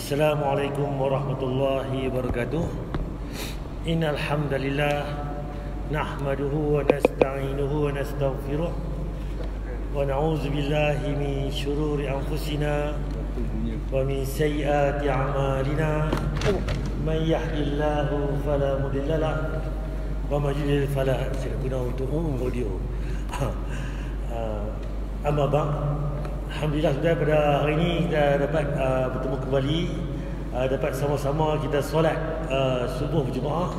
Assalamualaikum warahmatullahi wabarakatuh. Innal hamdalillah nahmaduhu wa nasta'inuhu wa nastaghfiruh wa na'udzu billahi min shururi anfusina wa min sayyiati a'malina. Man yahdihillahu fala mudilla lahu wa man yudlil fala hadiya lahu. audio. Ah, Amma ba'd. Alhamdulillah sudah pada hari ini kita dapat uh, bertemu kembali. Uh, dapat sama-sama kita solat uh, subuh berjemaah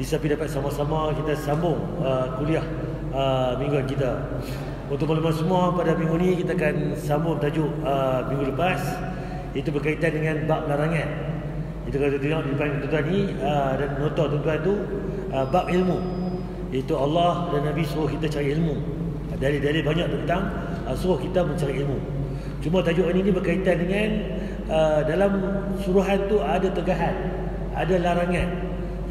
disamping dapat sama-sama kita sambung uh, kuliah uh, mingguan kita. Untuk maklumat semua pada minggu ini kita akan sambung tajuk uh, minggu lepas. Itu berkaitan dengan bab larangan. Itu kita tengok di depan tuan-tuan ni uh, dan nota tuan-tuan tu uh, bab ilmu. Itu Allah dan Nabi suruh kita cari ilmu. Dalil-dalil banyak tentang uh, suruh kita mencari ilmu. Cuma tajuk ini berkaitan dengan uh, dalam suruhan tu ada tegahan, ada larangan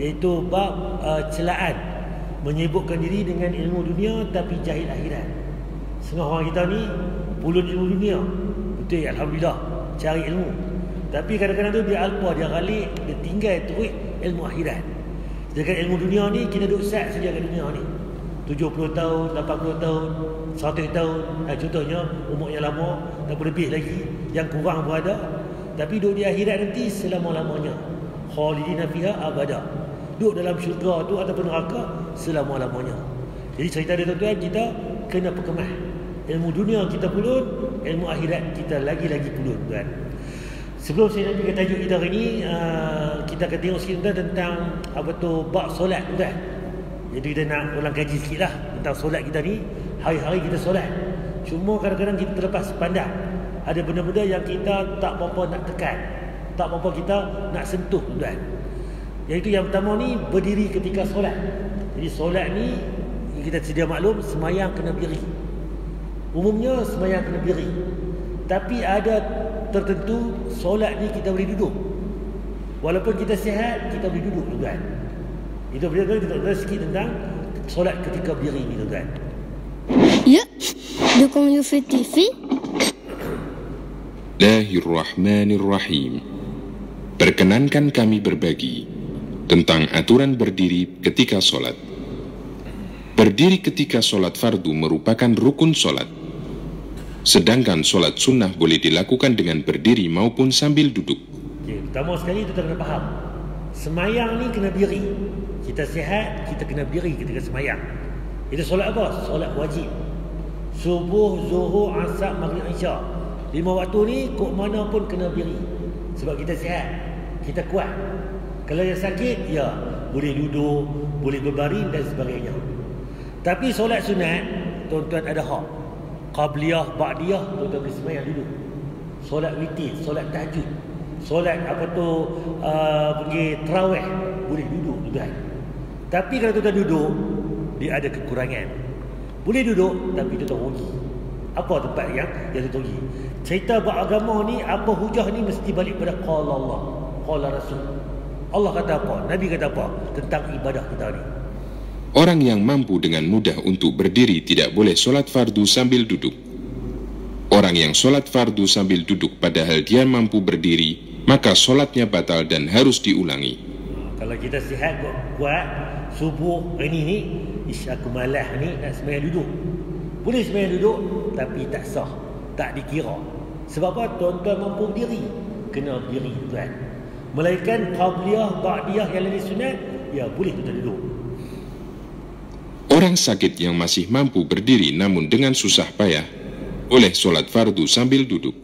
iaitu bab uh, celaan menyibukkan diri dengan ilmu dunia tapi jahil akhirat. Setengah orang kita ni pulun ilmu dunia. Betul alhamdulillah cari ilmu. Tapi kadang-kadang tu dia alpa, dia galik, dia tinggal terus ilmu akhirat. Sedangkan ilmu dunia ni kita duduk sat saja dunia ni. 70 tahun, 80 tahun, 100 tahun. Eh, contohnya umurnya lama, tak lebih lagi. Yang kurang pun ada. Tapi duduk di akhirat nanti selama-lamanya. Khalidina fiha abada. Duduk dalam syurga tu ataupun neraka selama-lamanya. Jadi cerita dia tuan-tuan, kita kena perkemah. Ilmu dunia kita pulun, ilmu akhirat kita lagi-lagi pulun tuan. Sebelum saya nak pergi tajuk kita hari ini, uh, kita akan tengok sikit tuan tentang apa tu bab solat tuan. Jadi kita nak ulang kaji sikit lah. Tentang solat kita ni Hari-hari kita solat. Cuma kadang-kadang kita terlepas pandang. Ada benda-benda yang kita tak apa-apa nak tekan. Tak apa-apa kita nak sentuh tuan. Yang itu yang pertama ni Berdiri ketika solat. Jadi solat ni Kita sedia maklum Semayang kena berdiri. Umumnya semayang kena berdiri. Tapi ada tertentu Solat ni kita boleh duduk. Walaupun kita sihat Kita boleh duduk tuan itu beliau kita tahu sikit tentang solat ketika berdiri ni tuan. Ya, dukung UFIT TV. Bismillahirrahmanirrahim. Perkenankan kami berbagi tentang aturan berdiri ketika solat. Berdiri ketika solat fardu merupakan rukun solat. Sedangkan solat sunnah boleh dilakukan dengan berdiri maupun sambil duduk. Okay, pertama sekali kita kena faham. Semayang ni kena berdiri. Kita sihat, kita kena berdiri ketika semayang. Itu solat apa? Solat wajib. Subuh, zuhur, asar, maghrib, isya. Lima waktu ni, kok mana pun kena berdiri. Sebab kita sihat. Kita kuat. Kalau yang sakit, ya. Boleh duduk, boleh berbaring dan sebagainya. Tapi solat sunat, tuan-tuan ada hak. Qabliyah, ba'diyah, tuan-tuan boleh semayang duduk. Solat witir, solat tahajud. Solat apa tu, uh, pergi terawih. Boleh duduk, tuan-tuan. Tapi kalau tuan duduk, dia ada kekurangan. Boleh duduk, tapi tuan rugi. Apa tempat yang yang tuan rugi? Cerita beragama ni, apa hujah ni mesti balik pada qala Allah, qala Rasul. Allah kata apa? Nabi kata apa tentang ibadah kita ni? Orang yang mampu dengan mudah untuk berdiri tidak boleh solat fardu sambil duduk. Orang yang solat fardu sambil duduk padahal dia mampu berdiri, maka solatnya batal dan harus diulangi. Kalau kita sihat kuat, subuh hari ni ish aku malas ni nak semayang duduk. Boleh semayang duduk tapi tak sah tak dikira. Sebab apa? Tuan-tuan mampu berdiri. Kena berdiri tuan. Melainkan qabliyah ba'diyah yang lebih sunat ya boleh kita duduk. Orang sakit yang masih mampu berdiri namun dengan susah payah boleh solat fardu sambil duduk.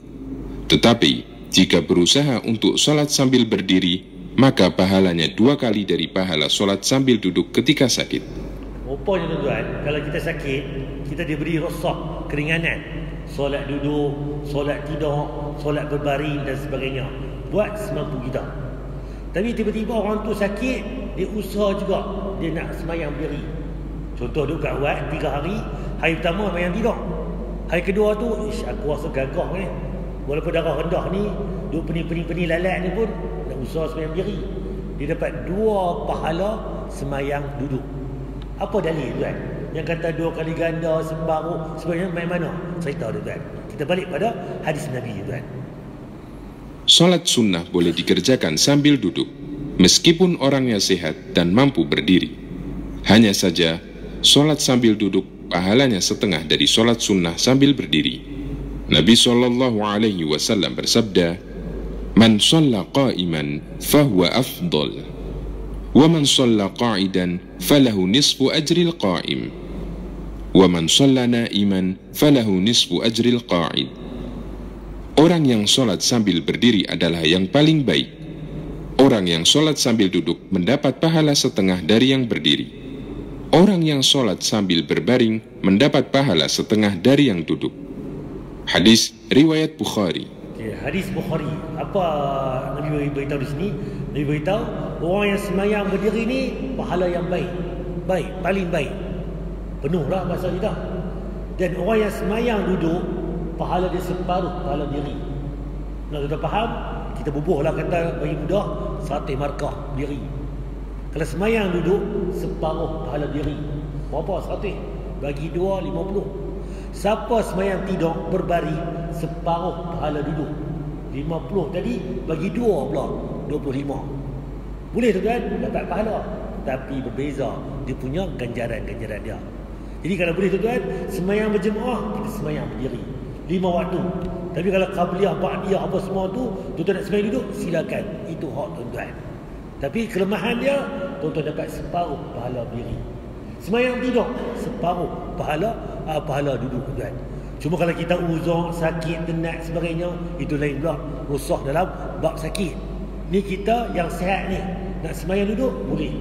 Tetapi jika berusaha untuk solat sambil berdiri maka pahalanya dua kali dari pahala solat sambil duduk ketika sakit. Rupanya tuan-tuan, kalau kita sakit, kita diberi rosak, keringanan. Solat duduk, solat tidur, solat berbaring dan sebagainya. Buat semampu kita. Tapi tiba-tiba orang tu sakit, dia usaha juga. Dia nak semayang berdiri. Contoh duduk kat awal, tiga hari. Hari pertama semayang tidur. Hari kedua tu, ish, aku rasa gagah ni. Walaupun darah rendah ni, duduk pening-pening-pening lalat ni pun, usaha semayang berdiri. Dia dapat dua pahala semayang duduk. Apa dalil tuan? Yang kata dua kali ganda sembaru sebenarnya main mana? Cerita tu tuan. Kita balik pada hadis Nabi tuan. Solat sunnah boleh dikerjakan sambil duduk, meskipun orangnya sehat dan mampu berdiri. Hanya saja, solat sambil duduk pahalanya setengah dari solat sunnah sambil berdiri. Nabi Shallallahu Alaihi Wasallam bersabda, "Man shalla qa'iman, fahuwa afdal, wa man shalla qa'idan, falahu nisfu ajril qa'im, wa man shalla na'iman, falahu nisfu ajril qa'id." Orang yang solat sambil berdiri adalah yang paling baik. Orang yang solat sambil duduk mendapat pahala setengah dari yang berdiri. Orang yang solat sambil berbaring mendapat pahala setengah dari yang duduk. Hadis riwayat Bukhari. Hadis Bukhari. Apa Nabi beritahu di sini? Nabi beritahu orang yang semayang berdiri ni pahala yang baik. Baik, paling baik. Penuhlah masa kita. Dan orang yang semayang duduk pahala dia separuh pahala diri nak kita faham kita bubuhlah kata bagi mudah sate markah diri kalau semayang duduk separuh pahala diri berapa sate bagi dua lima puluh siapa semayang tidur berbaring separuh pahala duduk lima puluh tadi bagi dua pula dua puluh lima boleh tu kan dapat pahala tapi berbeza dia punya ganjaran-ganjaran dia jadi kalau boleh tu kan semayang berjemaah kita semayang berdiri lima waktu. Tapi kalau qabliyah, ba'diyah apa semua tu, tuan-tuan nak sembahyang duduk, silakan. Itu hak tuan-tuan. Tapi kelemahan dia, tuan-tuan dapat separuh pahala diri. Semayang tidur, separuh pahala uh, pahala duduk tuan. Cuma kalau kita uzur, sakit, tenat sebagainya, itu lain pula. Rusak dalam bab sakit. Ni kita yang sehat ni. Nak semayang duduk, boleh.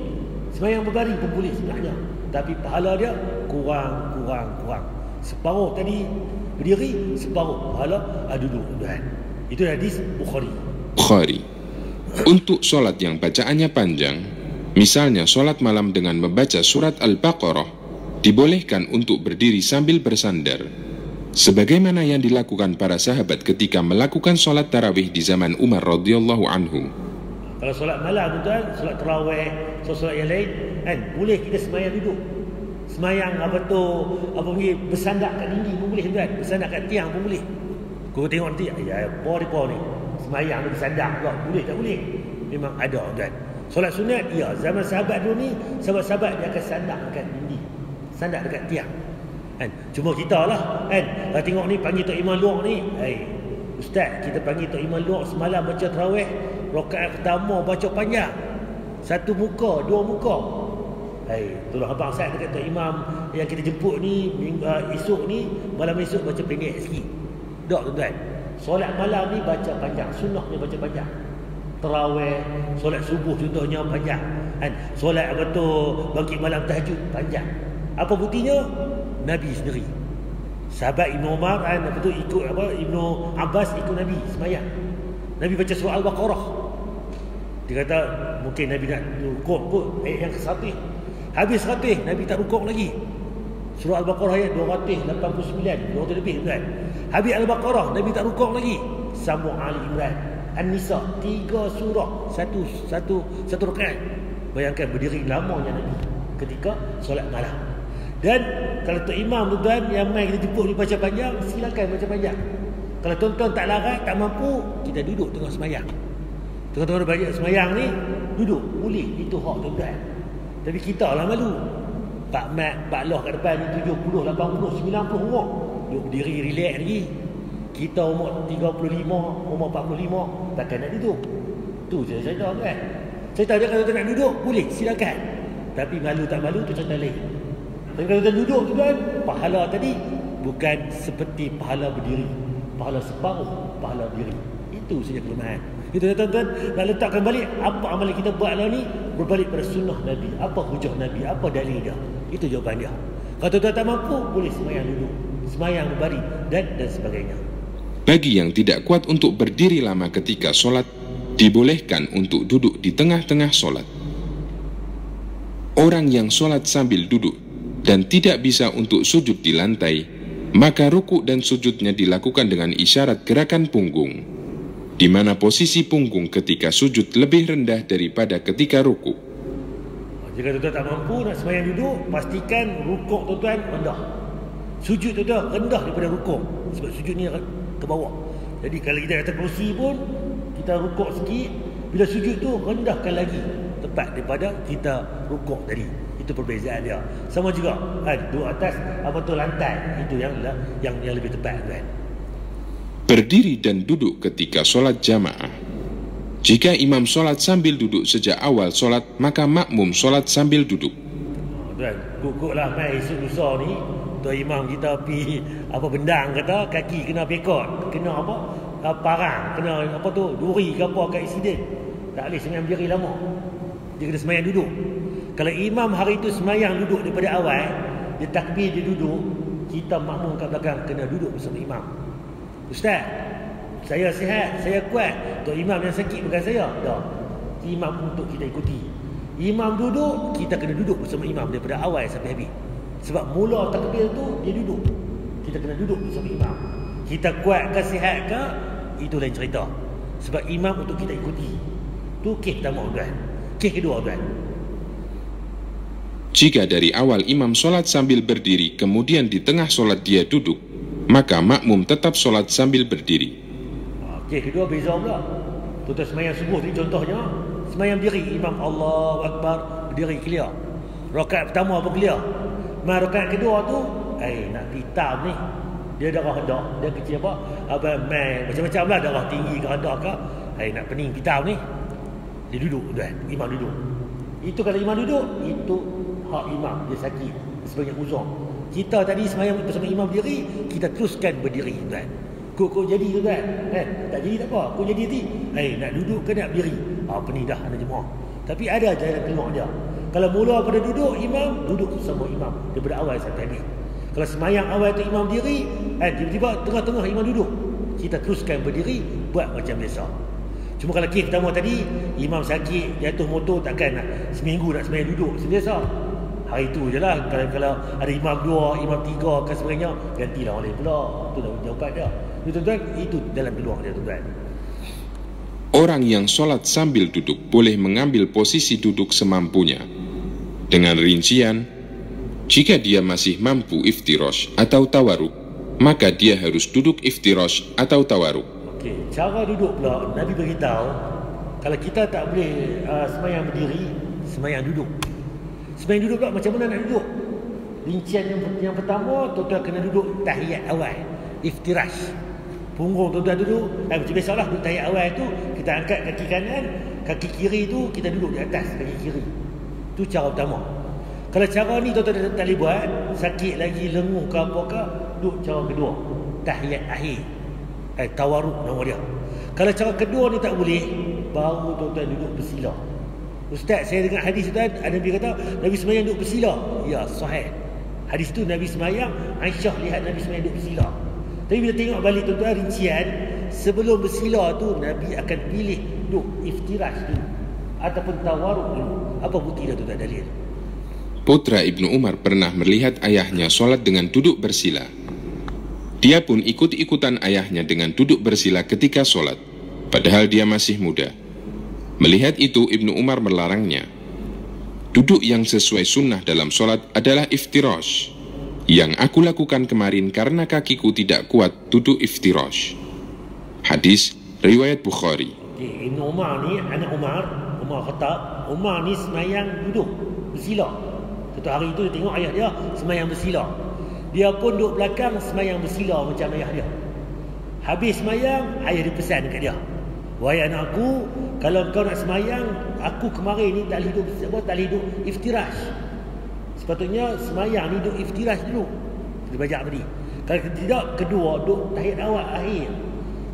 Semayang berbaring pun boleh sebenarnya. Tapi pahala dia kurang, kurang, kurang. Separuh tadi berdiri separuh pahala ah, duduk tuan itu hadis Bukhari Bukhari untuk solat yang bacaannya panjang misalnya solat malam dengan membaca surat Al-Baqarah dibolehkan untuk berdiri sambil bersandar sebagaimana yang dilakukan para sahabat ketika melakukan solat tarawih di zaman Umar radhiyallahu anhu. Kalau solat malam tuan solat tarawih solat yang lain kan boleh kita sembahyang duduk. Semayang apa tu apa panggil bersandar kat dinding pun boleh tuan bersandar kat tiang pun boleh. Kau tengok nanti ya apa ni ni semayang ni bersandar pula boleh tak boleh? Memang ada tuan. Solat sunat ya zaman sahabat dulu ni sahabat-sahabat dia akan sandar kat dinding sandar dekat tiang kan cuma kita lah kan kalau tengok ni panggil tok imam luar ni hey, ustaz kita panggil tok imam luar semalam baca tarawih rakaat pertama baca panjang satu muka dua muka Hai, tolong abang saya kata imam yang kita jemput ni uh, esok ni malam esok baca pendek sikit. Dok tuan-tuan. Solat malam ni baca panjang, sunnah ni baca panjang. Tarawih, solat subuh contohnya panjang. Kan? Solat apa tu bangkit malam tahajud panjang. Apa buktinya? Nabi sendiri. Sahabat Ibnu Umar kan apa tu ikut apa Ibnu Abbas ikut Nabi sembahyang. Nabi baca surah Al-Baqarah. Dia kata mungkin Nabi nak rukuk pun ayat yang ke-1 Habis khatih Nabi tak rukuk lagi Surah Al-Baqarah ayat 289 200 lebih kan Habis Al-Baqarah Nabi tak rukuk lagi Sambung Ali Imran An-Nisa Tiga surah Satu Satu Satu rakaat Bayangkan berdiri lamanya Nabi Ketika solat malam Dan Kalau tu imam tu tuan Yang main kita jemput ni baca panjang Silakan baca panjang Kalau tuan-tuan tak larat Tak mampu Kita duduk tengah semayang Tengah-tengah baca semayang ni Duduk Boleh Itu hak tuan-tuan tapi kita lah malu. Pak Mat, Pak Loh kat depan ni 70, 80, 90 umur. Duduk berdiri relax lagi. Kita umur 35, umur 45, takkan nak duduk. Tu je saya tahu kan. Saya tahu dia kalau tak nak duduk, boleh, silakan. Tapi malu tak malu tu cerita lain. Tapi kalau tak duduk tu kan, pahala tadi bukan seperti pahala berdiri. Pahala separuh, pahala berdiri. Itu saja kelemahan. Itu tuan-tuan, nak letakkan balik apa amalan kita buat lah ni berbalik pada sunnah Nabi. Apa hujah Nabi? Apa dalil dia? Itu jawapan dia. Kalau tuan-tuan tak mampu, boleh semayang duduk. Semayang berbaring dan dan sebagainya. Bagi yang tidak kuat untuk berdiri lama ketika solat, dibolehkan untuk duduk di tengah-tengah solat. Orang yang solat sambil duduk dan tidak bisa untuk sujud di lantai, maka rukuk dan sujudnya dilakukan dengan isyarat gerakan punggung di mana posisi punggung ketika sujud lebih rendah daripada ketika rukuk. Jika tuan-tuan tak mampu nak sembahyang duduk, pastikan rukuk tuan-tuan rendah. Sujud tuan-tuan rendah daripada rukuk. Sebab sujud ni ke bawah. Jadi kalau kita atas kerusi pun, kita rukuk sikit bila sujud tu rendahkan lagi tepat daripada kita rukuk tadi itu perbezaan dia. Sama juga kan duduk atas apa tu lantai. Itu yang yang yang lebih tepat kan berdiri dan duduk ketika solat jamaah. Jika imam solat sambil duduk sejak awal solat maka makmum solat sambil duduk. Kan kukuk lah mai isu lusa ni tuan imam kita pi apa bendang kata kaki kena pekot. Kena apa? Parang kena apa tu duri ke apa kat insiden tak boleh semayang berdiri lama. Dia kena semayang duduk kalau imam hari itu semayang duduk daripada awal dia takbir dia duduk kita makmum kat belakang kena duduk bersama imam ustaz saya sihat saya kuat tuan imam yang sakit bukan saya dah imam untuk kita ikuti Imam duduk, kita kena duduk bersama imam daripada awal sampai habis. Sebab mula takbir tu dia duduk. Kita kena duduk bersama imam. Kita kuat ke sihat ke, itu lain cerita. Sebab imam untuk kita ikuti. Tu kes pertama tuan. Kes kedua tuan. Jika dari awal imam solat sambil berdiri, kemudian di tengah solat dia duduk, maka makmum tetap solat sambil berdiri. Kes kedua beza pula. Tuan-tuan semayang subuh ni contohnya, Semayang diri Imam Allah Akbar Berdiri clear. Rokat pertama pun clear. Mai rokat kedua tu Eh nak hitam ni. Dia darah hendak Dia kecil apa? Apa mai Macam-macam lah darah tinggi ke hendak ke. Eh nak pening hitam ni. Dia duduk tuan Imam duduk. Itu kalau imam duduk Itu hak imam Dia sakit Sebagai uzur Kita tadi semayang bersama imam berdiri Kita teruskan berdiri tuan Kau kau jadi tu kan? Eh, tak jadi tak apa. Kau jadi nanti. Eh, nak duduk ke nak berdiri? Ah, pening dah anak jemaah. Tapi ada jalan keluar dia. Kalau mula pada duduk, imam, duduk bersama imam. Daripada awal sampai habis. Kalau semayang awal tu imam diri, eh, tiba-tiba tengah-tengah imam duduk. Kita teruskan berdiri, buat macam biasa. Cuma kalau kes pertama tadi, imam sakit, jatuh motor, takkan nak seminggu nak semayang duduk. Sentiasa. Hari itu je lah. Kalau, kalau ada imam dua, imam tiga ke sebagainya, gantilah oleh pula. Itu dah jawapan dia. Itu tuan itu dalam peluang dia tuan. Orang yang solat sambil duduk boleh mengambil posisi duduk semampunya. Dengan rincian, jika dia masih mampu iftirosh atau tawaruk, maka dia harus duduk iftirosh atau tawaruk. Okey, cara duduk pula Nabi beritahu kalau kita tak boleh uh, semayang berdiri, semayang duduk. Semayang duduk pula macam mana nak duduk? Rincian yang, yang pertama, tuan-tuan kena duduk tahiyat awal. Iftirash. Punggung tuan-tuan duduk. Eh, macam biasalah duduk tahiyat awal tu, kita angkat kaki kanan, kaki kiri tu kita duduk di atas kaki kiri. Itu cara utama. Kalau cara ni tuan-tuan tak boleh buat, sakit lagi, lenguh ke apa ke, duduk cara kedua. Tahiyat akhir. Eh, tawaruk nama dia. Kalau cara kedua ni tak boleh, baru tuan-tuan duduk bersila. Ustaz, saya dengar hadis tu ada Nabi kata Nabi semayang duduk bersila. Ya, sahih. Hadis tu Nabi semayang, Aisyah lihat Nabi semayang duduk bersila. Tapi bila tengok balik tuan-tuan rincian, sebelum bersila tu Nabi akan pilih duduk iftirash dulu ataupun tawaruk dulu. Apa bukti dia tuan-tuan dalil? Putra Ibnu Umar pernah melihat ayahnya solat dengan duduk bersila. Dia pun ikut-ikutan ayahnya dengan duduk bersila ketika solat, padahal dia masih muda. Melihat itu Ibnu Umar melarangnya. Duduk yang sesuai sunnah dalam solat adalah iftirash. Yang aku lakukan kemarin karena kakiku tidak kuat duduk iftirash. Hadis riwayat Bukhari. Ibnu Umar ni anak Umar, Umar Khattab, Umar ni semayang duduk bersila. Satu hari itu dia tengok ayah dia semayang bersila. Dia pun duduk belakang semayang bersila macam ayah dia. Habis semayang, ayah dia pesan dekat dia. Wahai anakku, kalau kau nak semayang, aku kemarin ni tak hidup apa tak hidup iftirash. Sepatutnya semayang ni duduk iftirash dulu. Kita baca tadi. Kalau tidak, kedua duduk tahiyat awal akhir.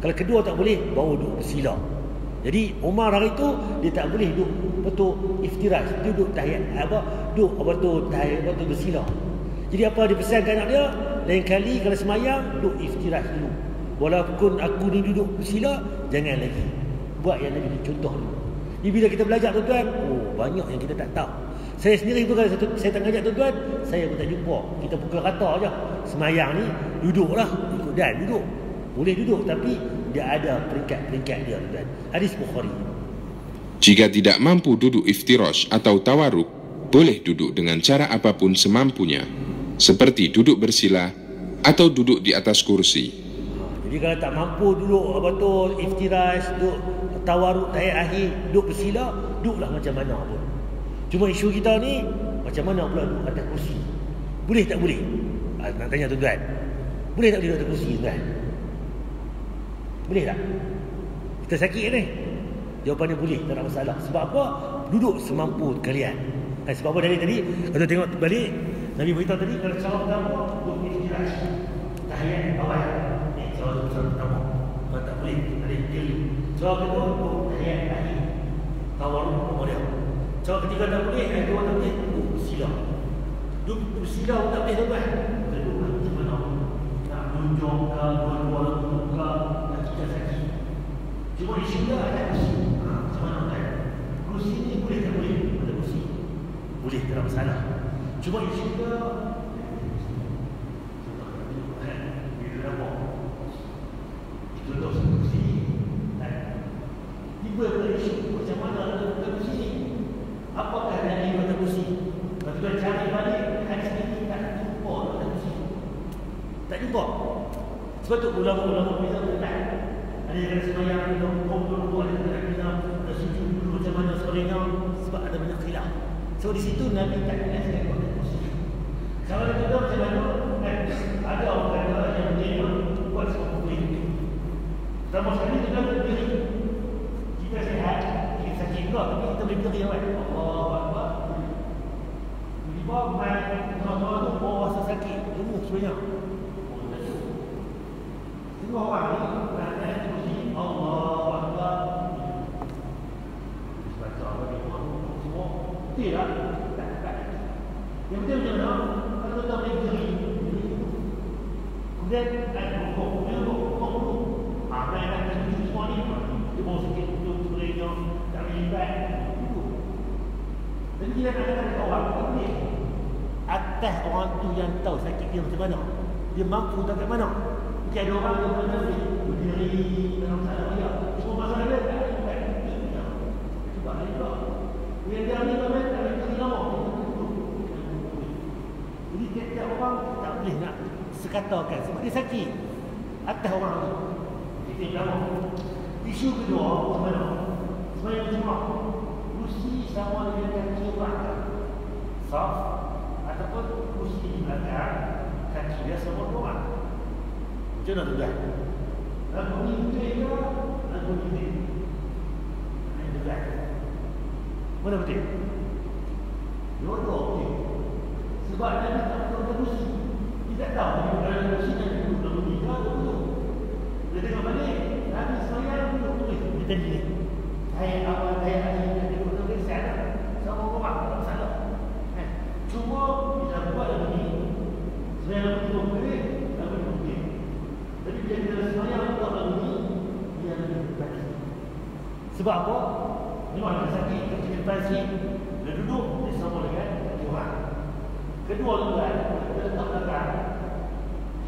Kalau kedua tak boleh, baru duduk bersila. Jadi Umar hari itu dia tak boleh duduk betul iftirash, dia duduk tahiyat apa? Duduk apa tu tahiyat apa tu bersila. Jadi apa dia pesan anak dia? Lain kali kalau semayang duduk iftirash dulu. Walaupun aku ni duduk bersila, jangan lagi. Buat yang Nabi contoh dulu. Jadi bila kita belajar tuan-tuan, oh banyak yang kita tak tahu. Saya sendiri pun kalau saya tak ngajak tuan-tuan, saya pun tak jumpa. Kita pukul rata aja. Semayang ni duduklah, ikut dan duduk. Boleh duduk tapi dia ada peringkat-peringkat dia tuan-tuan. Hadis Bukhari. Jika tidak mampu duduk iftirash atau tawaruk, boleh duduk dengan cara apapun semampunya, seperti duduk bersila atau duduk di atas kursi. Jadi kalau tak mampu duduk apa tu iftiras, duduk tawaruk tahiyat akhir, duduk bersila, duduklah macam mana pun. Cuma isu kita ni macam mana pula duduk atas kursi? Boleh tak boleh? Ha, nak tanya tuan-tuan. Boleh tak boleh duduk atas kursi tuan? Boleh tak? Kita sakit ni. Jawapannya boleh, tak ada masalah. Sebab apa? Duduk semampu kalian. Eh, sebab apa dari tadi? Kalau tengok balik, Nabi beritahu tadi kalau cara pertama duduk iftiras. Tahiyat awal. Ni cara pertama. Kalau tak boleh, ada diri. Cara kedua duduk tahiyat akhir. Tawaruk kemudian. Cara ketiga tak boleh, yang kedua tak boleh, bersila. Duduk bersila pun tak boleh tuan. Duduk macam mana? Nak tunjuk ke, dua-dua duduk ke, nak kita sakit. Cuma di sini ada kursi. Ha, macam mana tuan? Kursi ni boleh tak boleh? Ada kursi. Boleh, tak masalah. Cuma di sini itu untuk kursi. Tiba pada isu macam mana ada kursi ni? Apakah yang ada pada kursi? Kalau kita cari balik hadis ini tak jumpa pada kursi. Tak jumpa. Sebab tu ulama-ulama bisa betul. Ada yang semayang ada hukum dulu, ada yang tak kena ada dulu macam mana sebenarnya sebab ada banyak khilaf. So di situ Nabi tak kena sekali pada kursi. Kalau kita tahu macam mana, kan, ada orang kata yang dia buat semua boleh. Sama sekali kita berdiri. Kita sehat, kita sakit juga, tapi kita boleh berdiri awal. Allah Akbar. Tiba-tiba main tuan-tuan tu bawa rasa sakit. Gemuk sebenarnya. Tengok orang ni, nak naik kursi. Allah Akbar. Baca apa ni, semua. Betul tak? Tak, tak. Yang penting macam mana? Kalau tak boleh berdiri. Kemudian, ada hukum. Kemudian hukum dulu. Apa yang nak tuju semua ni? Dia bawa sikit duduk sebenarnya. Tak boleh libat. Itu. Jadi kita nak kata orang, tak boleh. Atas orang tu yang tahu sakit dia macam mana. Dia mampu tak kat mana. Mungkin ada orang yang mana boleh berdiri dalam salah dia. Cuma masalah dia tak boleh libat. Cuba lain pula. Yang dia ni memang tak boleh berdiri lama. Jadi tiap-tiap orang tak boleh nak sekatakan sebab dia sakit. Atas orang tu. Itu yang pertama. Isu kedua, mana? Sebenarnya cuma kursi sama dengan kaki belakang. Saf ataupun kursi di belakang kaki dia sama orang. Macam mana tu dah? Lagu ni betul ke? Lagu ni betul. Ini betul. Mana betul? Dua-dua betul. Sebab Nabi tak tahu kursi. Kita tak tahu dia Dia tengok balik. Nabi semayang duduk tulis. Dia tadi ni. Saya awal saya akhir yang duduk tulis. Saya ada. Sama orang. Tak masalah. Eh. Cuma bila buat lagu ni. Lagu duduk tulis. Lagu duduk tulis. Bila kita semayang buat lagu ni. Dia lebih berbalik. Sebab apa? Memang ada sakit. Kita sikit. Dia duduk. Dia sama dengan orang. Kedua tuan, kita letak belakang.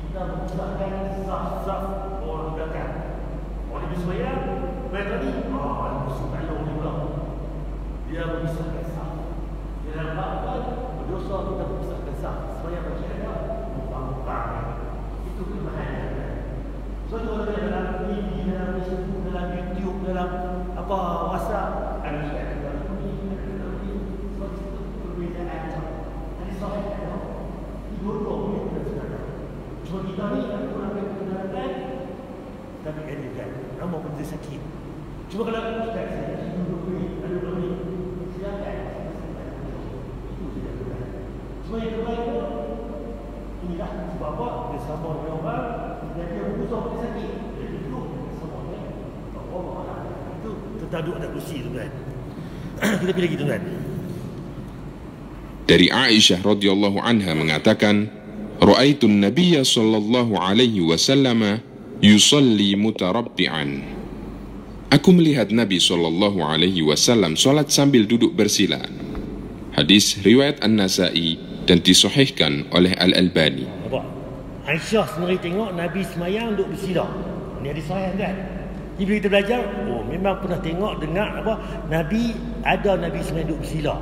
Kita menggunakan saf-saf orang belakang. Orang yang sembahyang, baik tadi, oh, ada musuh kalau ni pula. Dia memisahkan saf. Dia nampakkan berdosa kita memisahkan saf. Sembahyang bagi ada, mupang-mupang. Itu kelemahan. So, tu dalam TV, dalam Facebook, dalam YouTube, dalam apa WhatsApp, ada juga dalam ini, ada dalam ini. Sebab itu perbezaan. Jadi ada dua-dua boleh kita sekarang. Cuma kita ni ada kurang kebenaran tapi ada kan. Nama pun sakit. Cuma kalau Ustaz saya nak duduk ni, ada duduk ni, silakan. Itu saja tuan. Cuma yang terbaik tu, inilah sebab apa? Dia sama dengan orang kursi tu kan. Kita. Dari Aisyah radhiyallahu anha mengatakan, "Ra'aitu an-nabiy sallallahu alaihi wasallam yusalli mutarabbi'an." Aku melihat Nabi sallallahu alaihi wasallam salat sambil duduk bersila. Hadis riwayat An-Nasa'i dan disahihkan oleh Al-Albani. Aisyah sendiri tengok Nabi semayang duduk bersila. Ini hadis sahih kan? Jadi bila kita belajar, oh memang pernah tengok, dengar apa, Nabi, ada Nabi semayang duduk bersila.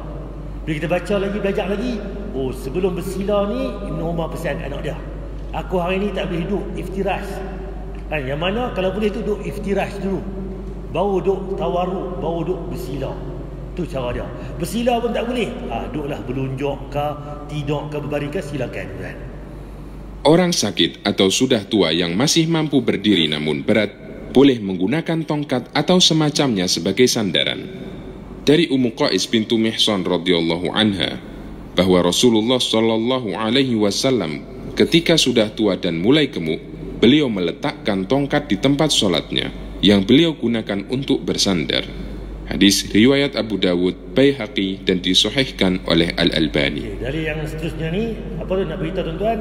Bila kita baca lagi, belajar lagi, oh sebelum bersila ni, Ibn Umar pesan anak dia. Aku hari ni tak boleh hidup, iftiras. Kan, yang mana kalau boleh tu duk iftirash dulu. Baru duk tawaruk, baru duk bersila. Tu cara dia. Bersila pun tak boleh. Ha, duklah berlunjuk ke, tidur ke, berbaring ke, silakan. Kan? Orang sakit atau sudah tua yang masih mampu berdiri namun berat boleh menggunakan tongkat atau semacamnya sebagai sandaran. Dari Ummu Qais bintu Mihsan radhiyallahu anha bahwa Rasulullah shallallahu alaihi wasallam ketika sudah tua dan mulai gemuk, beliau meletakkan tongkat di tempat sholatnya yang beliau gunakan untuk bersandar. Hadis riwayat Abu Dawud, Baihaqi dan disohihkan oleh Al-Albani. Dari yang seterusnya ni, apa tu nak beritahu tuan-tuan,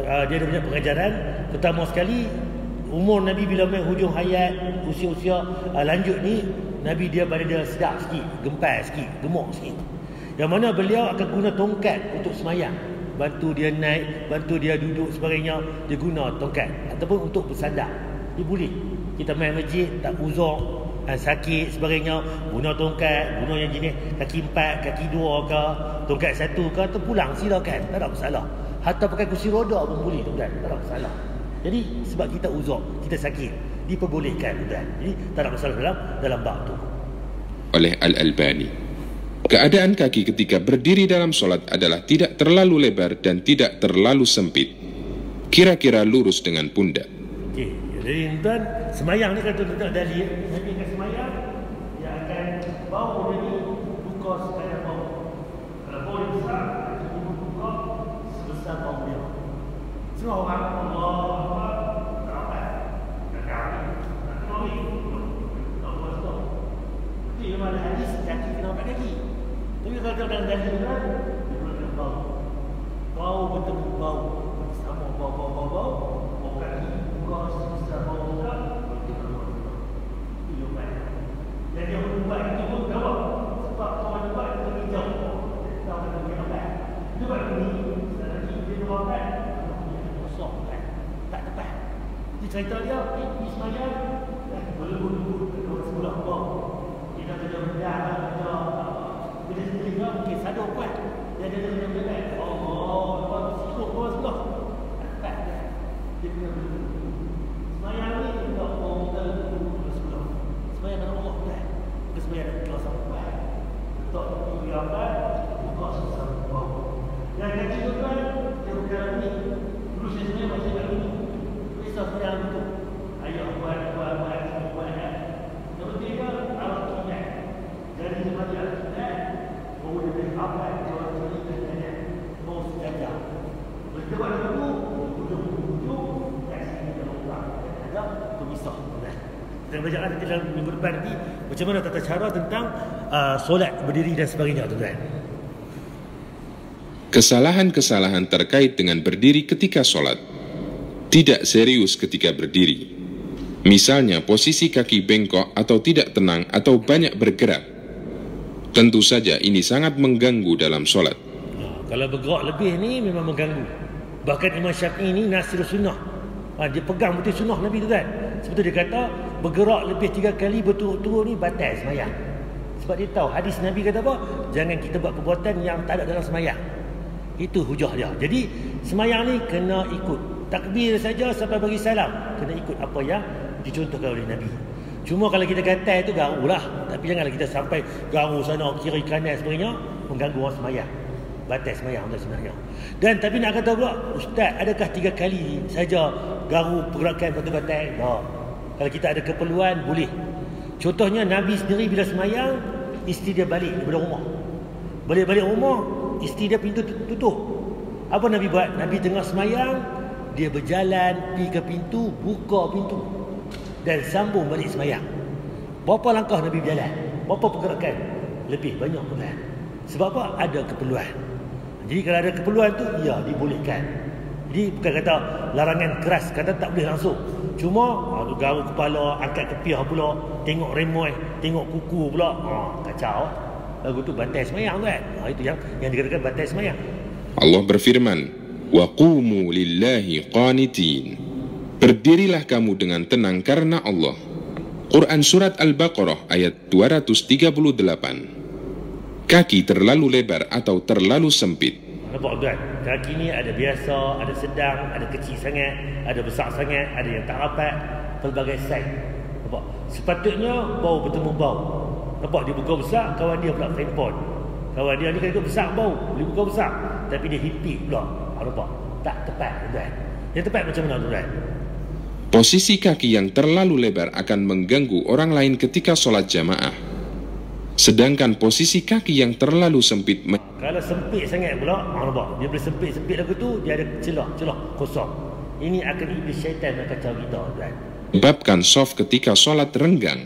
uh, dia ada banyak pengajaran. Pertama sekali, umur Nabi bila main hujung hayat, usia-usia uh, lanjut ni, Nabi dia pada dia sedap sikit, gempal sikit, gemuk sikit. Yang mana beliau akan guna tongkat untuk semayang. Bantu dia naik, bantu dia duduk sebagainya, dia guna tongkat. Ataupun untuk bersandar. Dia boleh. Kita main masjid, tak uzur, uh, sakit sebagainya guna tongkat guna yang jenis kaki empat kaki dua ke tongkat satu ke atau pulang silakan tak ada masalah hatta pakai kursi roda pun boleh tuan tak ada masalah jadi sebab kita uzur kita sakit diperbolehkan tuan jadi tak ada masalah dalam dalam bab tu oleh Al-Albani. Keadaan kaki ketika berdiri dalam solat adalah tidak terlalu lebar dan tidak terlalu sempit. Kira-kira lurus dengan pundak. okey jadi tuan semayang ni kalau tuan nak dalil akan semayang dia akan bau dia ni buka sekadar bau kalau bau dia besar dia buka sebesar bau dia tapi kalau dia dalam dalil kan dia perlu kena bau bau bertemu bau sama bau bau bau bau bau kaki buka sebesar bau buka dia keluar itu jawapan dan dia buat itu pun jawab sebab kawan buat itu hijau tahu kena dia nampak dia buat ini lagi dia jawabkan kosong kan tak tepat dia cerita dia pergi semayang dan berlebur-lebur kedua sebelah bawah kita kerja rendah kerja bila sendiri dia mungkin sadar kuat. Dia ada kerja rendah Allah lepas sikut sebelah tak tepat dia dia kena berlebur ni untuk orang kita berlebur sebelah semayang dengan Allah kan kita semayang dengan kelas kuat. Untuk pergi apa buka sesama dan kaki tu kan dia bukan ni saya dulu risau semayang tu ayah buat buat buat buat buat. Kan Allah tu ingat jadi semayang kan baru dia boleh apa kalau cerita kan mau sejajar? Boleh kita buat dulu ujung-ujung kat sini kita buka ada tu misah kan kita belajar nanti dalam minggu depan nanti macam mana tata cara tentang uh, solat berdiri dan sebagainya tuan-tuan. Kesalahan-kesalahan terkait dengan berdiri ketika sholat tidak serius ketika berdiri. Misalnya posisi kaki bengkok atau tidak tenang atau banyak bergerak. Tentu saja ini sangat mengganggu dalam sholat. Ha, kalau bergerak lebih ni memang mengganggu. Bahkan Imam Syafi'i ni nasir sunnah. Ha, dia pegang betul sunnah Nabi tu kan. Sebab dia kata bergerak lebih tiga kali berturut-turut ni batal semayang. Sebab dia tahu hadis Nabi kata apa? Jangan kita buat perbuatan yang tak ada dalam semayang. Itu hujah dia. Jadi semayang ni kena ikut. Takbir saja sampai bagi salam. Kena ikut apa yang dicontohkan oleh Nabi. Cuma kalau kita kata itu garu lah. Tapi janganlah kita sampai garu sana, kiri kanan sebagainya. Mengganggu orang semayang. Batas semayang tu sebenarnya. Dan tapi nak kata pula, Ustaz adakah tiga kali saja garu pergerakan batal-batal? Tak. Kalau kita ada keperluan, boleh. Contohnya Nabi sendiri bila semayang, isteri dia balik daripada rumah. Balik-balik rumah, isteri dia pintu tutup. Apa Nabi buat? Nabi tengah semayang, dia berjalan pergi ke pintu, buka pintu dan sambung balik semayang. Berapa langkah Nabi berjalan? Berapa pergerakan? Lebih banyak pergerakan. Sebab apa? Ada keperluan. Jadi kalau ada keperluan tu, ya dibolehkan. Jadi bukan kata larangan keras, kata tak boleh langsung. Cuma ha, tu garu kepala, angkat kepiah pula, tengok remoy, tengok kuku pula. Ha, kacau. Lagu tu bantai semayang tu kan. Ha, itu yang yang dikatakan bantai semayang. Allah berfirman, "Waqumu lillahi qanitin." Berdirilah kamu dengan tenang karena Allah. Quran Surat Al-Baqarah ayat 238 Kaki terlalu lebar atau terlalu sempit Nampak tuan? Kaki ni ada biasa, ada sedang, ada kecil sangat. ada besar sangat, ada yang tak rapat, pelbagai saiz. Nampak? Sepatutnya bau bertemu bau. Nampak dia buka besar, kawan dia pula handphone. Kawan dia ni kan besar bau, boleh buka besar. Tapi dia hippie pula. Nampak? Tak tepat, tuan. Yang tepat macam mana, tuan? Posisi kaki yang terlalu lebar akan mengganggu orang lain ketika sholat jamaah. Sedangkan posisi kaki yang terlalu sempit Kalau sempit sangat pula, nampak? Dia boleh sempit-sempit lagu tu, dia ada celah-celah kosong. Ini akan iblis syaitan yang kacau kita, tuan. menyebabkan soft ketika sholat renggang.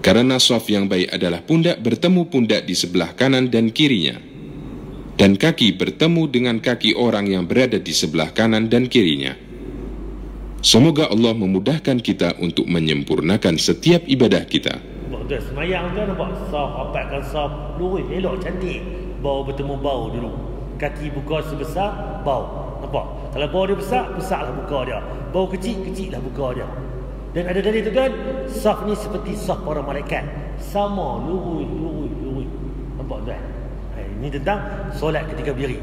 Karena soft yang baik adalah pundak bertemu pundak di sebelah kanan dan kirinya. Dan kaki bertemu dengan kaki orang yang berada di sebelah kanan dan kirinya. Semoga Allah memudahkan kita untuk menyempurnakan setiap ibadah kita. Tuan, semayang tuan nampak saf, rapatkan saf, lurus, elok, cantik. Bau bertemu bau dulu. Kaki buka sebesar, bau. Nampak? Kalau bau dia besar, besarlah buka dia. Bau kecil, kecillah buka dia. Dan ada dalil tu kan, saf ni seperti saf para malaikat. Sama, lurus, lurus, lurus. Nampak tuan? Ini tentang solat ketika berdiri.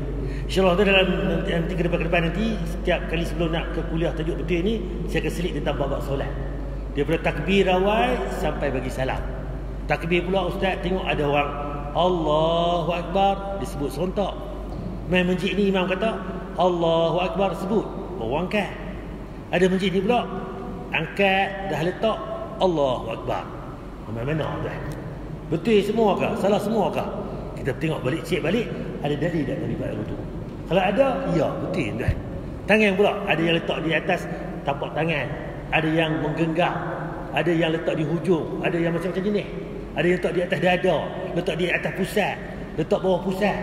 InsyaAllah tu dalam nanti, nanti ke depan-depan nanti Setiap kali sebelum nak ke kuliah tajuk betul ni Saya akan selit tentang babak solat Daripada takbir awal sampai bagi salam Takbir pula ustaz tengok ada orang Allahu Akbar disebut serentak Main masjid ni imam kata Allahu Akbar sebut Baru angkat Ada masjid ni pula Angkat dah letak Allahu Akbar Mana-mana tuan Betul semua kah? Salah semua kah? Kita tengok balik, cek balik Ada dalil tak Nabi buat tu? Kalau ada, ya betul tuan Tangan pula Ada yang letak di atas tapak tangan. Ada yang menggenggam Ada yang letak di hujung Ada yang macam-macam jenis. Ada yang letak di atas dada Letak di atas pusat Letak bawah pusat.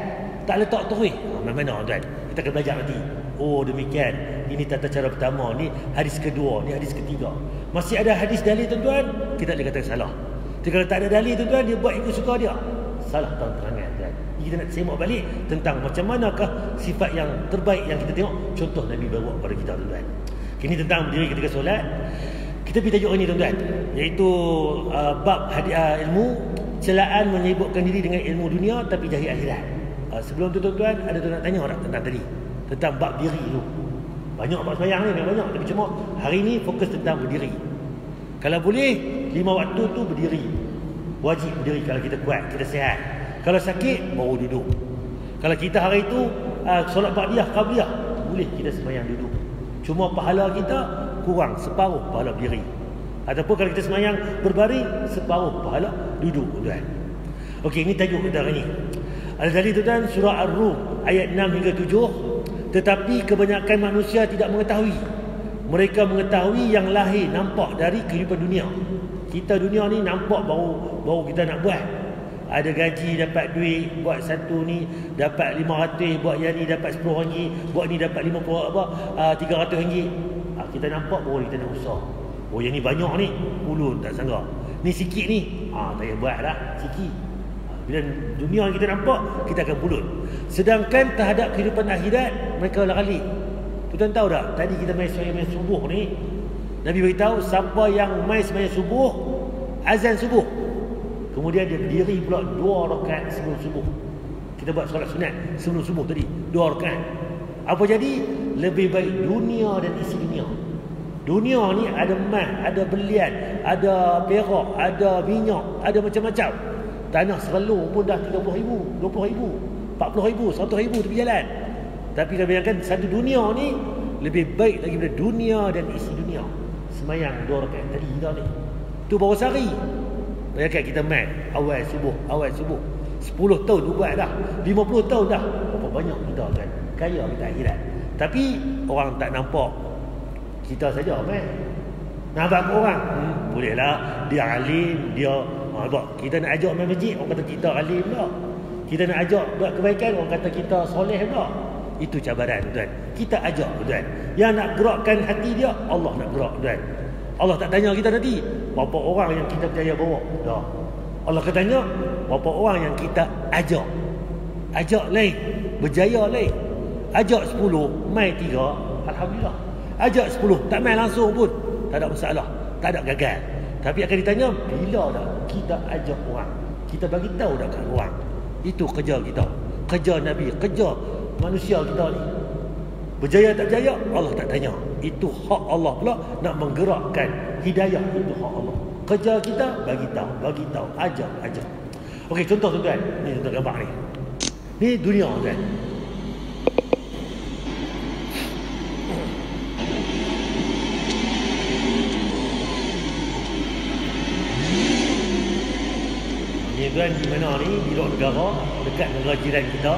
Tak letak terus ha, Mana-mana tuan. Kita akan belajar nanti Oh demikian. Ini tata cara pertama Ni hadis kedua Ni hadis ketiga. Masih ada hadis dalil tuan-tuan? Kita boleh kata salah. Tapi kalau tak ada dalil tuan-tuan Dia buat ikut suka dia. Salah terang-terangan tuan kita nak semak balik tentang macam manakah sifat yang terbaik yang kita tengok contoh Nabi bawa kepada kita tuan-tuan. Ini tentang berdiri ketika solat. Kita pergi tajuk ini tuan-tuan iaitu uh, bab hadiah ilmu celaan menyibukkan diri dengan ilmu dunia tapi jahil akhirat. Uh, sebelum tu tuan-tuan ada tuan nak tanya orang tentang tadi tentang bab diri tu. Banyak bab sembahyang ni memang banyak tapi cuma hari ni fokus tentang berdiri. Kalau boleh lima waktu tu berdiri. Wajib berdiri kalau kita kuat, kita sihat. Kalau sakit baru duduk. Kalau kita hari itu uh, solat ba'diyah qabliyah boleh kita sembahyang duduk. Cuma pahala kita kurang separuh pahala berdiri. Ataupun kalau kita sembahyang berbaring separuh pahala duduk tuan. Okey ini tajuk kita hari ini. Ada dalil tuan surah Ar-Rum ayat 6 hingga 7 tetapi kebanyakan manusia tidak mengetahui. Mereka mengetahui yang lahir nampak dari kehidupan dunia. Kita dunia ni nampak baru baru kita nak buat ada gaji dapat duit buat satu ni dapat 500 buat yang ni dapat 10 ringgit buat ni dapat 50 apa? Uh, 300 ringgit. Uh, kita nampak baru kita nak usah. Oh yang ni banyak ni. Ulun tak sangka. Ni sikit ni. Ah tak payah buat lah. Sikit. Bila dunia kita nampak kita akan pulut sedangkan terhadap kehidupan akhirat mereka lari. Tuan tahu tak? Tadi kita main sembahyang main subuh ni Nabi beritahu siapa yang main sembahyang subuh azan subuh Kemudian dia berdiri pula dua rakaat sebelum subuh. Kita buat solat sunat sebelum subuh tadi. Dua rakaat. Apa jadi? Lebih baik dunia dan isi dunia. Dunia ni ada emas, ada belian, ada perak, ada minyak, ada macam-macam. Tanah serelung pun dah 30 ribu, 20 ribu, 40 ribu, 100 ribu tepi jalan. Tapi kalau bayangkan satu dunia ni lebih baik lagi daripada dunia dan isi dunia. Semayang dua rakaat tadi kita ni. Tu baru sehari. Bayangkan kita main awal subuh, awal subuh. 10 tahun tu buat dah. 50 tahun dah. Berapa banyak kita kan. Kaya kita akhirat. Tapi orang tak nampak. Kita saja main. Nampak orang. Hmm, bolehlah. Dia alim. Dia. Ha, kita nak ajak main masjid. Orang kata kita alim pula. Kita nak ajak buat kebaikan. Orang kata kita soleh pula. Itu cabaran tuan. Kita ajak tuan. Yang nak gerakkan hati dia. Allah nak gerak tuan. Allah tak tanya kita nanti berapa orang yang kita berjaya bawa. Dah. Allah akan tanya berapa orang yang kita ajak. Ajak lain, berjaya lain. Ajak 10, mai 3, alhamdulillah. Ajak 10, tak mai langsung pun, tak ada masalah, tak ada gagal. Tapi akan ditanya bila dah kita ajak orang. Kita bagi tahu dah kat orang. Itu kerja kita. Kerja Nabi, kerja manusia kita ni. Berjaya tak berjaya Allah tak tanya. Itu hak Allah pula nak menggerakkan hidayah itu hak Allah. Kerja kita bagi tahu, bagi tahu, ajar, ajar. Okey, contoh tuan-tuan. Ni contoh gambar ni. Ni dunia tuan. Ni tuan di mana ni di luar negara dekat negara jiran kita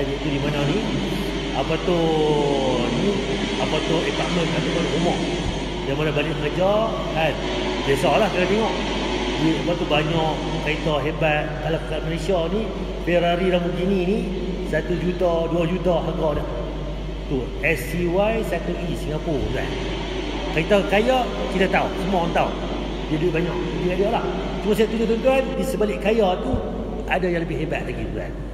iaitu di mana ni apa tu ni apa tu apartment ataupun rumah. Yang mana balik kerja kan? Biasalah kena tengok. Ni apa tu banyak kereta hebat. Kalau kat Malaysia ni Ferrari Lamborghini ni 1 juta 2 juta harga dah tu SCY 1E Singapura kan? Kereta kaya kita tahu. Semua orang tahu. Dia duit banyak. Dia dia lah. Cuma saya tunjuk tuan-tuan di sebalik kaya tu ada yang lebih hebat lagi tuan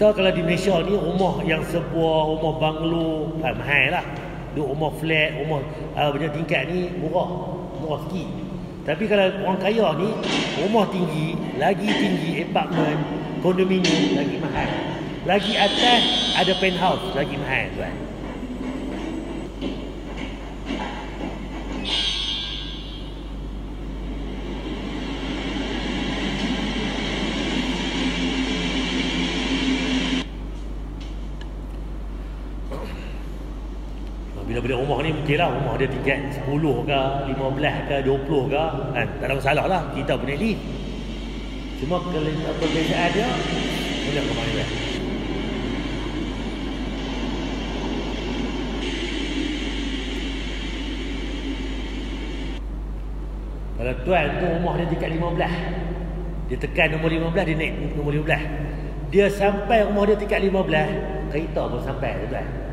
kita kalau di Malaysia ni rumah yang sebuah rumah banglo ah, mahal lah. Duduk rumah flat rumah uh, banyak tingkat ni murah murah sikit. Tapi kalau orang kaya ni rumah tinggi lagi tinggi apartment kondominium lagi mahal. Lagi atas ada penthouse lagi mahal tuan Bila beli rumah ni mungkin lah. Rumah dia tingkat 10 ke, 15 ke, 20 ke kan? Tak ada masalah lah, kita punya lift Cuma kalau perbezaan dia Boleh ke mana Kalau tuan tu rumah dia tingkat 15 Dia tekan nombor 15 dia naik nombor 15 Dia sampai rumah dia tingkat 15 Kereta pun sampai tuan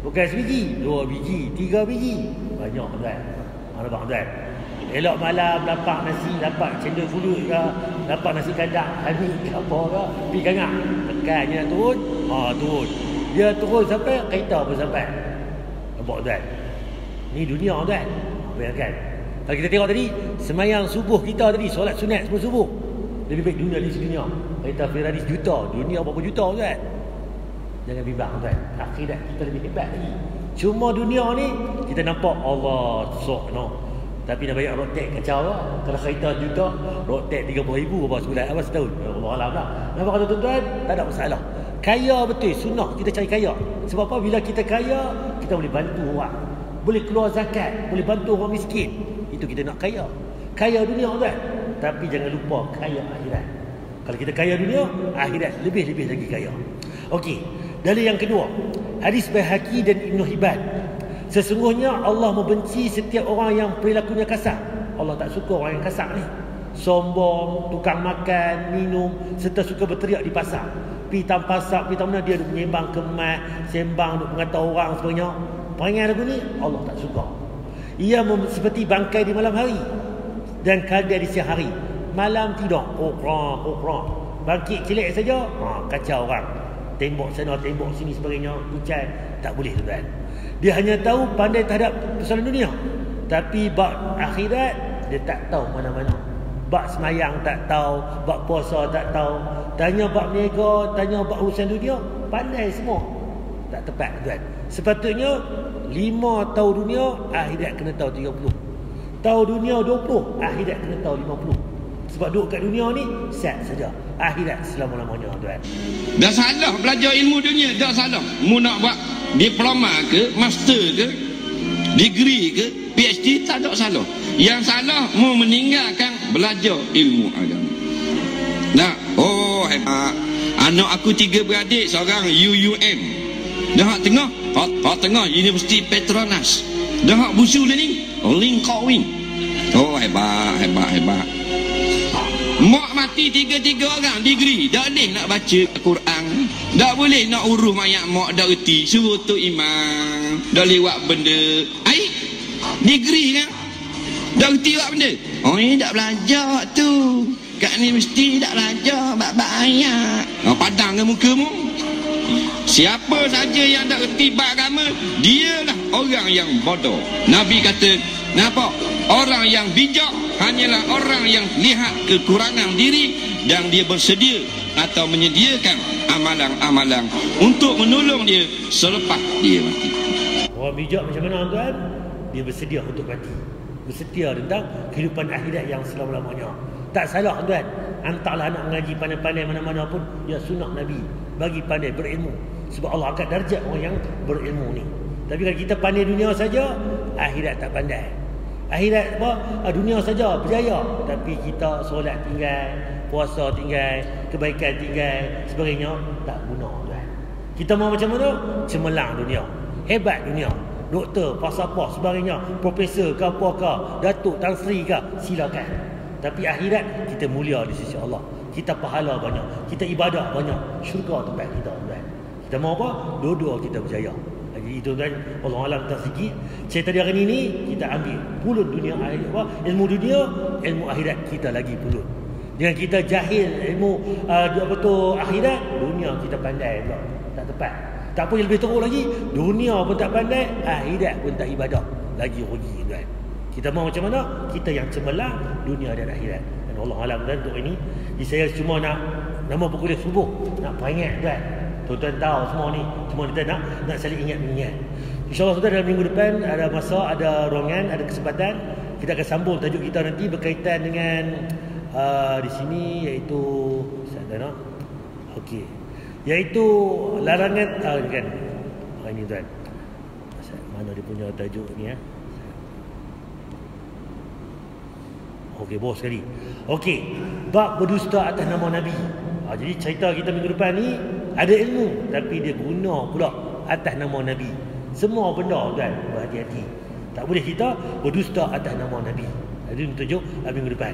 Bukan sebiji, dua biji, tiga biji. Banyak tuan. Mana bang tuan? Elok malam dapat nasi, dapat cendol pulut ke, dapat nasi kandang, hani ke apa ke, pergi kangak. Tekan je nak turun, ha turun. Dia turun sampai, kereta pun sampai. Nampak tuan? Ni dunia tuan. Bayangkan. Kalau kita tengok tadi, semayang subuh kita tadi, solat sunat sebelum subuh. Lebih baik dunia ni sedunia. Kereta Ferrari juta, dunia berapa juta tuan? Jangan bimbang tuan. Akhirat kita lebih hebat lagi. Cuma dunia ni kita nampak Allah sok no. Tapi nak bayar road tax kacau lah. Kalau kereta juta, road tax 30 ribu apa sebulan apa setahun. Allah Alam lah. Nampak kata tuan-tuan? Tak ada masalah. Kaya betul. Sunnah kita cari kaya. Sebab apa? Bila kita kaya, kita boleh bantu orang. Boleh keluar zakat. Boleh bantu orang miskin. Itu kita nak kaya. Kaya dunia tuan. Tapi jangan lupa kaya akhirat. Kalau kita kaya dunia, akhirat lebih-lebih lagi kaya. Okey. Dalil yang kedua, hadis Baihaqi dan Ibn Hibban. Sesungguhnya Allah membenci setiap orang yang perilakunya kasar. Allah tak suka orang yang kasar ni. Sombong, tukang makan, minum, serta suka berteriak di pasar. Pi tam pasar, pi tam mana dia duk menyembang kemat, sembang duk mengata orang sebagainya. Perangai lagu ni Allah tak suka. Ia seperti bangkai di malam hari dan kaldai di siang hari. Malam tidur, okra, okra. Bangkit cilik saja, ha, kacau orang tembok sana tembok sini sebagainya hujan tak boleh tuan. Dia hanya tahu pandai terhadap persoalan dunia. Tapi bab akhirat dia tak tahu mana-mana. Bab semayang tak tahu bab puasa tak tahu. Tanya bab niaga tanya bab urusan dunia pandai semua. Tak tepat tuan. Sepatutnya lima tahu dunia akhirat kena tahu 30 tahu dunia 20 akhirat kena tahu 50 sebab duduk kat dunia ni set saja. Akhirat selama-lamanya tuan. Dah salah belajar ilmu dunia, dah salah. Mu nak buat diploma ke, master ke, degree ke, PhD tak ada salah. Yang salah mu meninggalkan belajar ilmu agama. Nah, oh hebat. Anak aku tiga beradik, seorang UUM. Dah tengah, hak, tengah Universiti Petronas. Dah hak busu ni, Lincoln. Oh hebat, hebat, hebat. Mak mati tiga-tiga orang degree. Tak boleh nak baca Quran. Tak boleh nak urus mayat mak dah reti. Suruh tu imam. Dah lewat benda. Ai, degree kan? Dah reti buat benda. Oh ni tak belajar tu. Kat ni mesti tak belajar. Bak-bak ayat. Oh, padang ke mukamu? Siapa saja yang tak reti bak agama, dialah orang yang bodoh. Nabi kata, nampak? Orang yang bijak hanyalah orang yang lihat kekurangan diri dan dia bersedia atau menyediakan amalan-amalan untuk menolong dia selepas dia mati. Orang bijak macam mana tuan? Dia bersedia untuk mati. Bersedia tentang kehidupan akhirat yang selama-lamanya. Tak salah tuan. Hantarlah anak mengaji pandai-pandai mana-mana pun. Ya sunnah Nabi. Bagi pandai berilmu. Sebab Allah angkat darjat orang yang berilmu ni. Tapi kalau kita pandai dunia saja, akhirat tak pandai. Akhirat apa? Ah, dunia saja berjaya. Tapi kita solat tinggal, puasa tinggal, kebaikan tinggal, sebagainya tak guna tuan. Kita mau macam mana? Cemerlang dunia. Hebat dunia. Doktor, pasapor, sebagainya, profesor ke apa ke, datuk, tan sri ke, silakan. Tapi akhirat kita mulia di sisi Allah. Kita pahala banyak, kita ibadah banyak, syurga tempat kita tuan. Kita mau apa? Dua-dua kita berjaya. Itu kan Allah Alam tak sikit Saya tadi hari ini Kita ambil Pulut dunia akhirat apa? Ilmu dunia Ilmu akhirat kita lagi pulut. Dengan kita jahil ilmu uh, Apa tu akhirat Dunia kita pandai pula. Tak tepat. Tak apa yang lebih teruk lagi Dunia pun tak pandai Akhirat pun tak ibadah. Lagi rugi kan Kita mau macam mana? Kita yang cemerlang Dunia dan akhirat. Dan Allah Alam dan untuk ini saya cuma nak Nama pukul subuh. Nak peringat kan Tuan-tuan tahu semua ni Cuma kita nak Nak saling ingat mengingat InsyaAllah tuan dalam minggu depan Ada masa Ada ruangan Ada kesempatan Kita akan sambung tajuk kita nanti Berkaitan dengan uh, Di sini Iaitu Saya nak Okey. Iaitu Larangan uh, kan uh, Ini tuan. Mana dia punya tajuk ni ya Okey, bos sekali. Okey, bab berdusta atas nama Nabi. Ha, jadi cerita kita minggu depan ni ada ilmu tapi dia guna pula atas nama Nabi. Semua benda kan berhati-hati. Tak boleh kita berdusta atas nama Nabi. Jadi tunjuk minggu depan.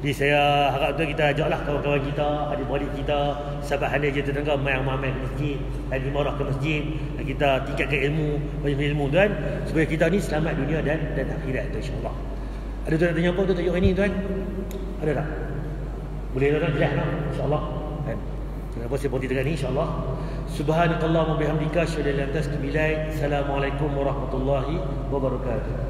Jadi saya harap tu kita ajaklah kawan-kawan kita, adik-beradik kita, sahabat handai je tetangga mai ke masjid, dan marah ke masjid, kita tingkatkan ilmu, banyak ilmu tuan, supaya kita ni selamat dunia dan dan akhirat tu insya-Allah. Ada tuan tanya apa tu tajuk ini tuan? Ada tak? Boleh tuan jelas tak? Insya-Allah. Kenapa saya berhenti dengan ni insya-Allah. Bihamdika astaghfiruka wa ilaik. Assalamualaikum warahmatullahi wabarakatuh.